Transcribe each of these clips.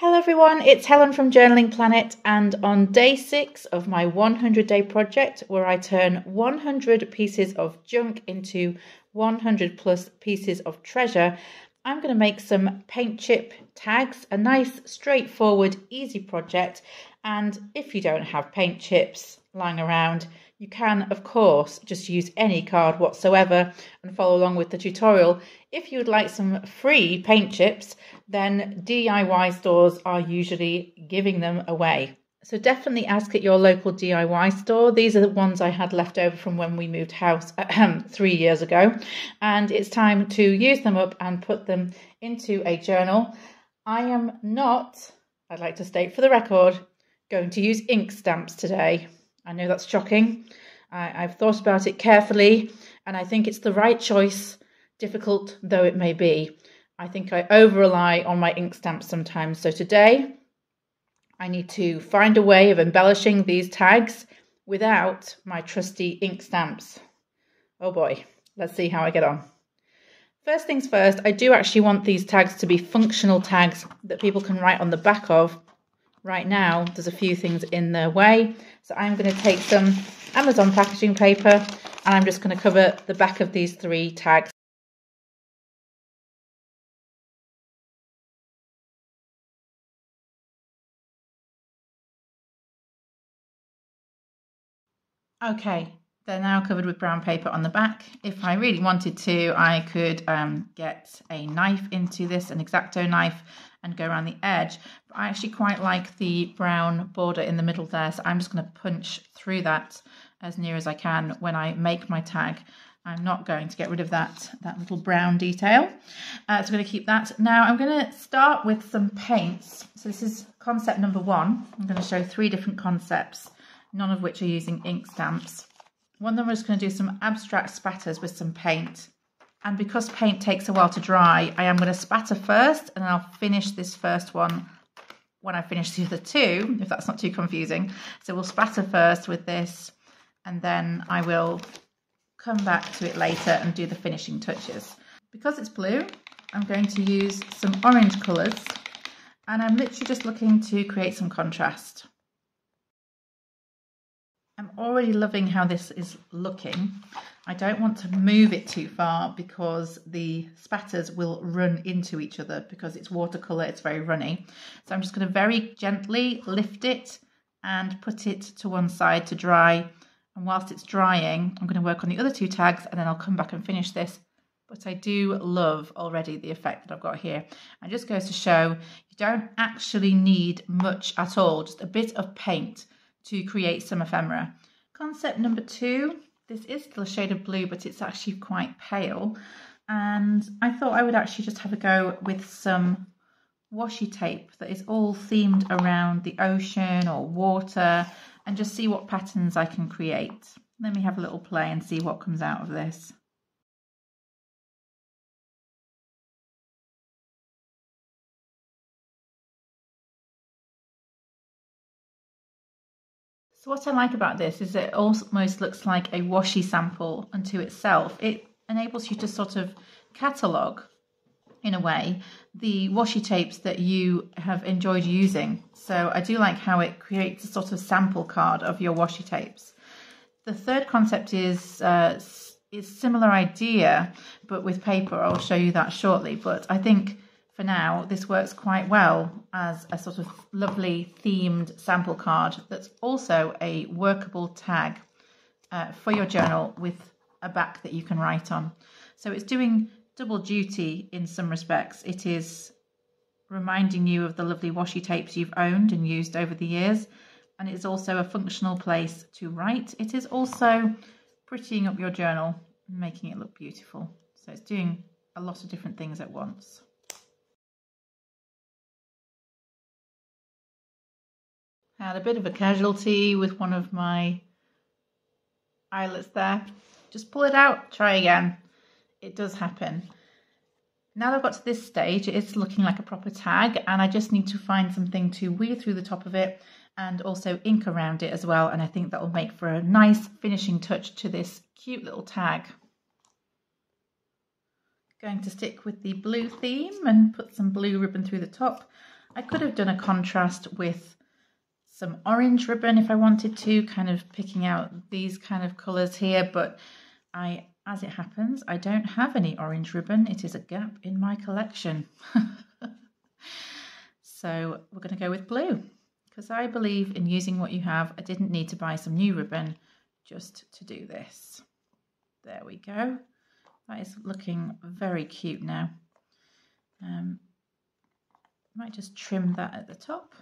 Hello everyone, it's Helen from Journaling Planet, and on day six of my 100 day project, where I turn 100 pieces of junk into 100 plus pieces of treasure, I'm going to make some paint chip tags, a nice, straightforward, easy project. And if you don't have paint chips lying around, you can, of course, just use any card whatsoever and follow along with the tutorial. If you would like some free paint chips, then DIY stores are usually giving them away. So definitely ask at your local DIY store. These are the ones I had left over from when we moved house um, three years ago. And it's time to use them up and put them into a journal. I am not, I'd like to state for the record, going to use ink stamps today. I know that's shocking. I, I've thought about it carefully and I think it's the right choice, difficult though it may be. I think I over rely on my ink stamps sometimes. So today, I need to find a way of embellishing these tags without my trusty ink stamps. Oh boy, let's see how I get on. First things first, I do actually want these tags to be functional tags that people can write on the back of. Right now, there's a few things in their way. So I'm going to take some Amazon packaging paper and I'm just going to cover the back of these three tags. Okay, they're now covered with brown paper on the back. If I really wanted to, I could um, get a knife into this, an X-Acto knife, and go around the edge. But I actually quite like the brown border in the middle there, so I'm just going to punch through that as near as I can when I make my tag. I'm not going to get rid of that, that little brown detail. Uh, so I'm going to keep that. Now I'm going to start with some paints. So this is concept number one. I'm going to show three different concepts none of which are using ink stamps. One of them is going to do some abstract spatters with some paint. And because paint takes a while to dry, I am going to spatter first and I'll finish this first one when I finish the other two, if that's not too confusing. So we'll spatter first with this and then I will come back to it later and do the finishing touches. Because it's blue, I'm going to use some orange colours and I'm literally just looking to create some contrast. I'm already loving how this is looking. I don't want to move it too far because the spatters will run into each other because it's watercolour, it's very runny. So I'm just going to very gently lift it and put it to one side to dry. And whilst it's drying, I'm going to work on the other two tags and then I'll come back and finish this. But I do love already the effect that I've got here. And just goes to show you don't actually need much at all, just a bit of paint to create some ephemera. Concept number two, this is still a shade of blue, but it's actually quite pale. And I thought I would actually just have a go with some washi tape that is all themed around the ocean or water and just see what patterns I can create. Let me have a little play and see what comes out of this. So what I like about this is it almost looks like a washi sample unto itself. It enables you to sort of catalogue, in a way, the washi tapes that you have enjoyed using. So I do like how it creates a sort of sample card of your washi tapes. The third concept is uh, is similar idea, but with paper. I'll show you that shortly. But I think for now, this works quite well as a sort of lovely themed sample card that's also a workable tag uh, for your journal with a back that you can write on. So it's doing double duty in some respects. It is reminding you of the lovely washi tapes you've owned and used over the years, and it's also a functional place to write. It is also prettying up your journal making it look beautiful. So it's doing a lot of different things at once. Had a bit of a casualty with one of my eyelets there. Just pull it out, try again. It does happen. Now that I've got to this stage, it's looking like a proper tag and I just need to find something to weave through the top of it and also ink around it as well. And I think that will make for a nice finishing touch to this cute little tag. Going to stick with the blue theme and put some blue ribbon through the top. I could have done a contrast with some orange ribbon if I wanted to, kind of picking out these kind of colours here, but I, as it happens, I don't have any orange ribbon. It is a gap in my collection. so we're going to go with blue because I believe in using what you have. I didn't need to buy some new ribbon just to do this. There we go. That is looking very cute now. Um, might just trim that at the top.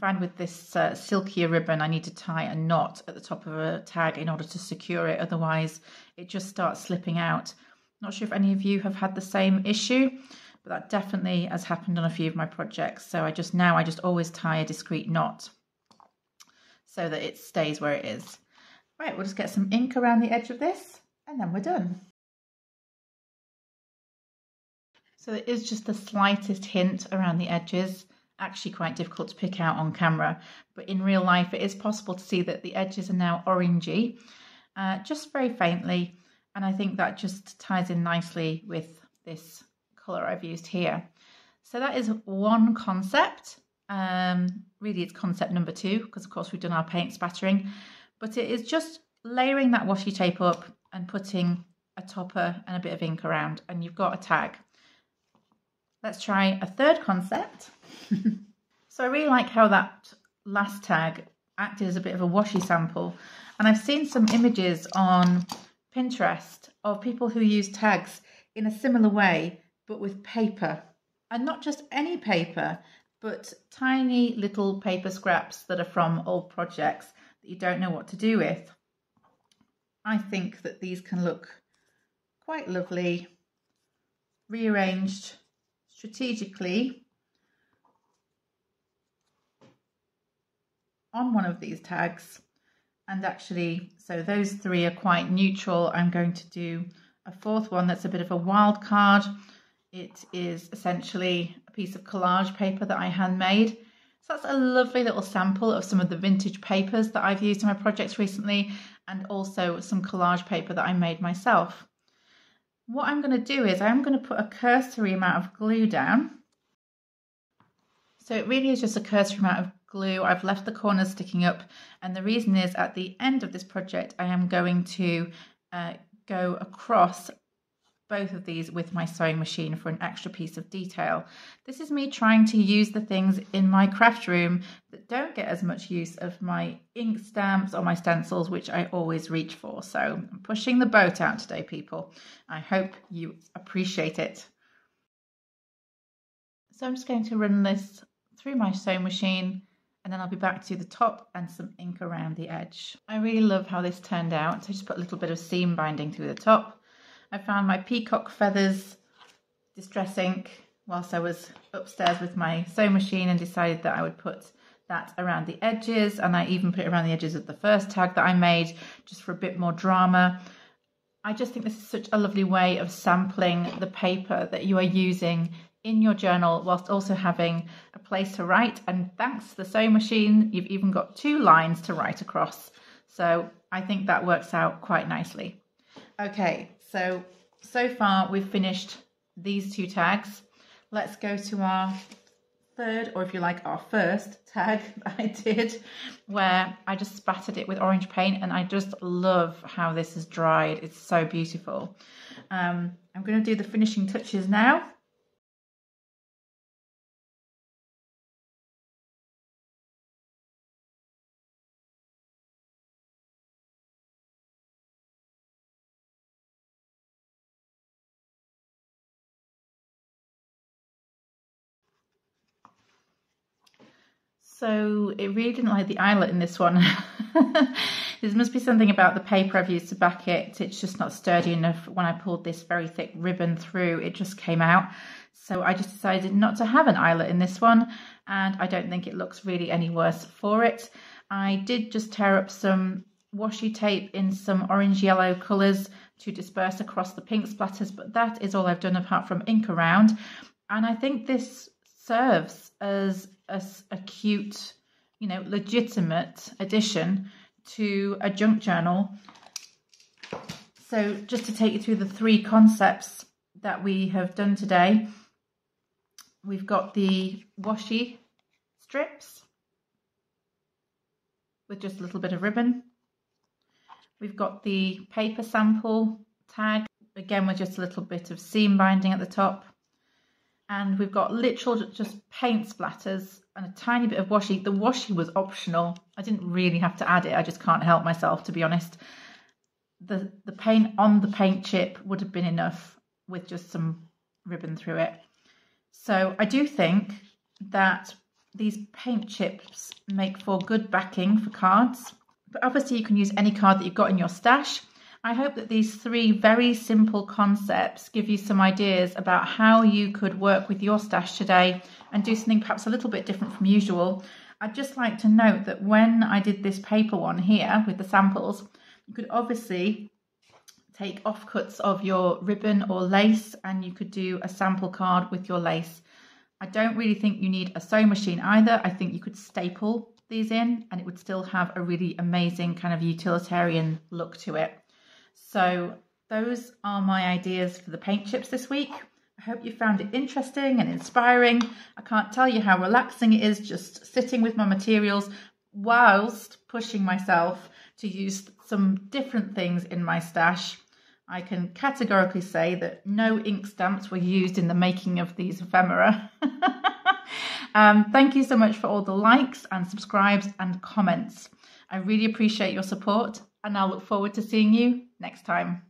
Find with this uh, silkier ribbon, I need to tie a knot at the top of a tag in order to secure it. Otherwise, it just starts slipping out. Not sure if any of you have had the same issue, but that definitely has happened on a few of my projects. So I just now, I just always tie a discreet knot so that it stays where it is. Right, we'll just get some ink around the edge of this and then we're done. So it is just the slightest hint around the edges actually quite difficult to pick out on camera, but in real life it is possible to see that the edges are now orangey, uh, just very faintly, and I think that just ties in nicely with this colour I've used here. So that is one concept. Um, really it's concept number two, because of course we've done our paint spattering, but it is just layering that washi tape up and putting a topper and a bit of ink around, and you've got a tag. Let's try a third concept. so I really like how that last tag acted as a bit of a washi sample. And I've seen some images on Pinterest of people who use tags in a similar way, but with paper. And not just any paper, but tiny little paper scraps that are from old projects that you don't know what to do with. I think that these can look quite lovely, rearranged strategically on one of these tags. And actually so those three are quite neutral. I'm going to do a fourth one that's a bit of a wild card. It is essentially a piece of collage paper that I handmade. So that's a lovely little sample of some of the vintage papers that I've used in my projects recently and also some collage paper that I made myself what I'm going to do is I'm going to put a cursory amount of glue down. So it really is just a cursory amount of glue. I've left the corners sticking up and the reason is at the end of this project I am going to uh, go across both of these with my sewing machine for an extra piece of detail. This is me trying to use the things in my craft room that don't get as much use of my ink stamps or my stencils, which I always reach for. So I'm pushing the boat out today, people. I hope you appreciate it. So I'm just going to run this through my sewing machine and then I'll be back to the top and some ink around the edge. I really love how this turned out. So I just put a little bit of seam binding through the top I found my peacock feathers distress ink whilst I was upstairs with my sewing machine and decided that I would put that around the edges and I even put it around the edges of the first tag that I made just for a bit more drama. I just think this is such a lovely way of sampling the paper that you are using in your journal whilst also having a place to write and thanks to the sewing machine you've even got two lines to write across so I think that works out quite nicely. Okay, so, so far we've finished these two tags. Let's go to our third, or if you like, our first tag that I did, where I just spattered it with orange paint and I just love how this has dried. It's so beautiful. Um, I'm going to do the finishing touches now. So it really didn't like the eyelet in this one. there must be something about the paper I've used to back it. It's just not sturdy enough. When I pulled this very thick ribbon through, it just came out. So I just decided not to have an eyelet in this one. And I don't think it looks really any worse for it. I did just tear up some washi tape in some orange yellow colours to disperse across the pink splatters. But that is all I've done apart from ink around. And I think this serves as a, a cute, you know, legitimate addition to a junk journal. So just to take you through the three concepts that we have done today, we've got the washi strips with just a little bit of ribbon. We've got the paper sample tag, again with just a little bit of seam binding at the top. And we've got literal just paint splatters and a tiny bit of washi. The washi was optional. I didn't really have to add it. I just can't help myself, to be honest. The, the paint on the paint chip would have been enough with just some ribbon through it. So I do think that these paint chips make for good backing for cards. But obviously you can use any card that you've got in your stash. I hope that these three very simple concepts give you some ideas about how you could work with your stash today and do something perhaps a little bit different from usual. I'd just like to note that when I did this paper one here with the samples, you could obviously take offcuts of your ribbon or lace and you could do a sample card with your lace. I don't really think you need a sewing machine either. I think you could staple these in and it would still have a really amazing kind of utilitarian look to it. So those are my ideas for the paint chips this week. I hope you found it interesting and inspiring. I can't tell you how relaxing it is just sitting with my materials whilst pushing myself to use some different things in my stash. I can categorically say that no ink stamps were used in the making of these ephemera. um, thank you so much for all the likes and subscribes and comments. I really appreciate your support and I'll look forward to seeing you next time.